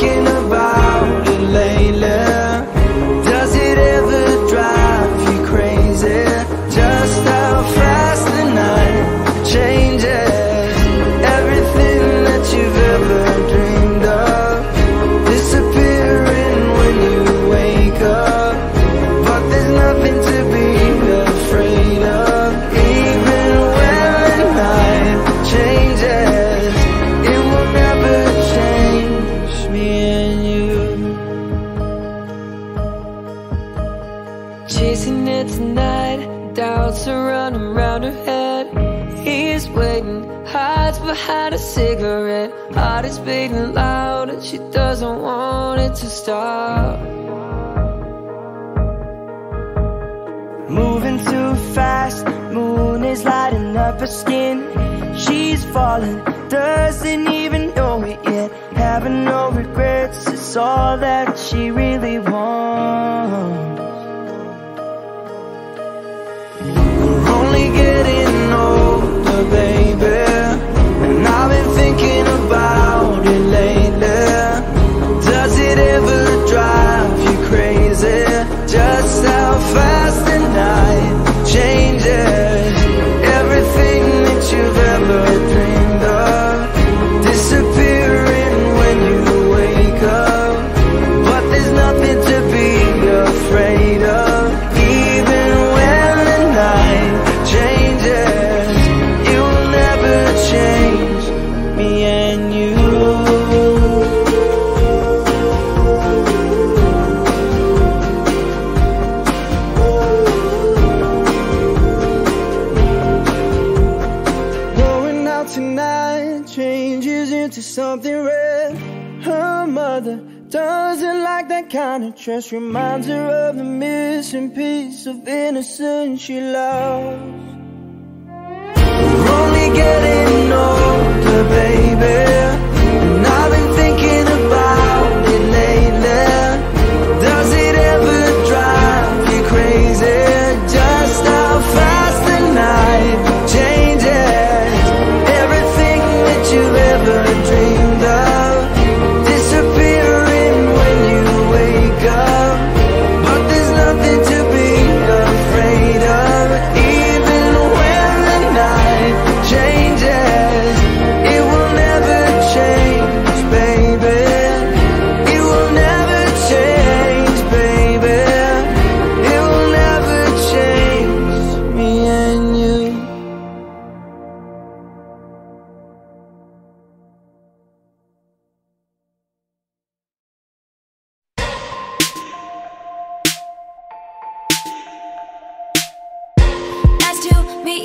looking had a cigarette. Body's is beating loud and she doesn't want it to stop. Moving too fast, moon is lighting up her skin. She's falling, doesn't even know it yet. Having no regrets, it's all that she really wants. Just reminds her of the missing piece of innocence she lost.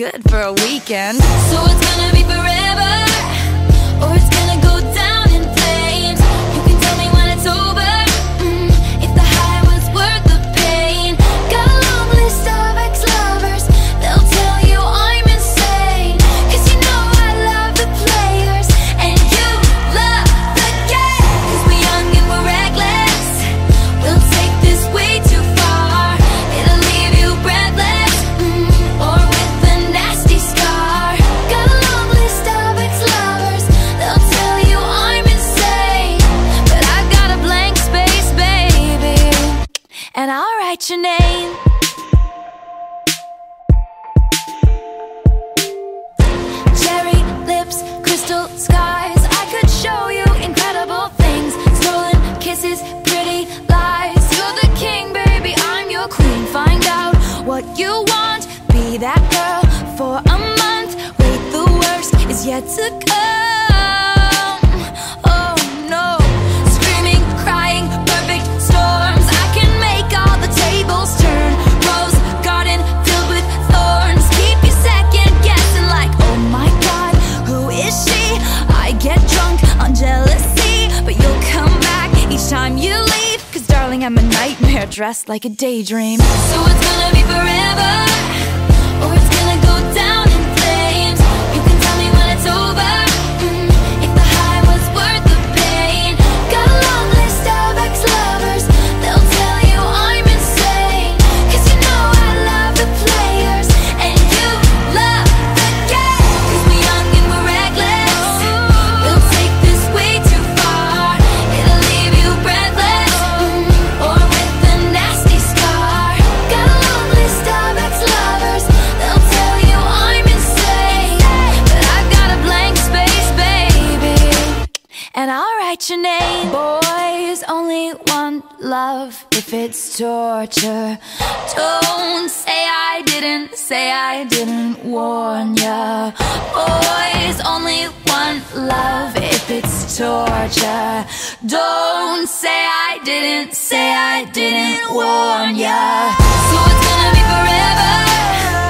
good for a weekend. So it's gonna be forever. yet to come. Oh no, screaming, crying, perfect storms. I can make all the tables turn. Rose garden filled with thorns. Keep you second guessing, like, oh my god, who is she? I get drunk on jealousy, but you'll come back each time you leave. Cause darling, I'm a nightmare dressed like a daydream. So it's gonna be forever, or it's gonna go torture. Don't say I didn't, say I didn't warn ya. Boys, only want love if it's torture. Don't say I didn't, say I didn't warn ya. So it's gonna be forever.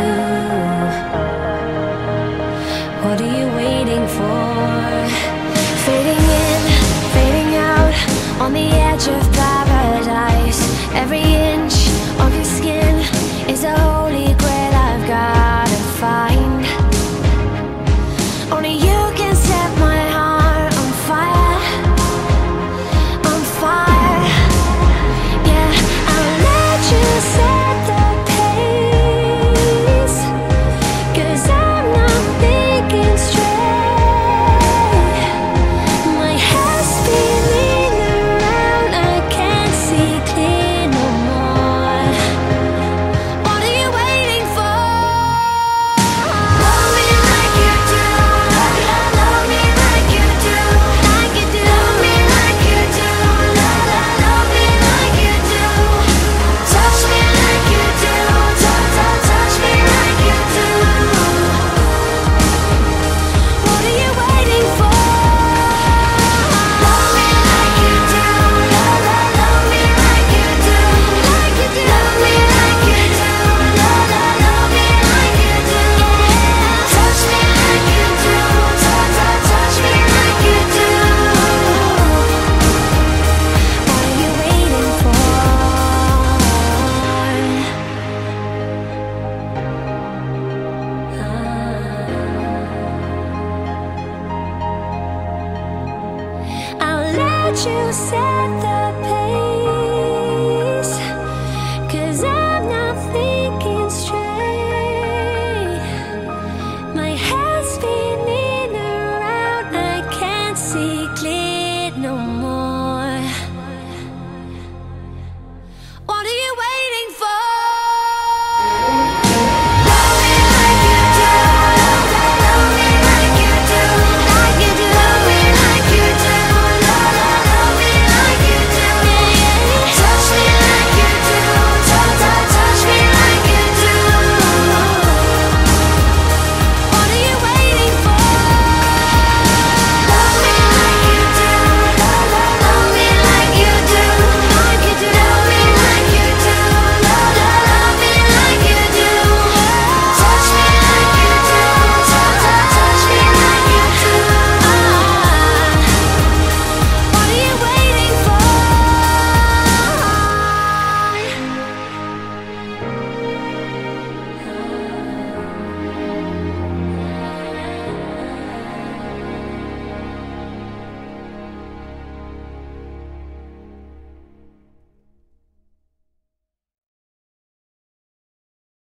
You said the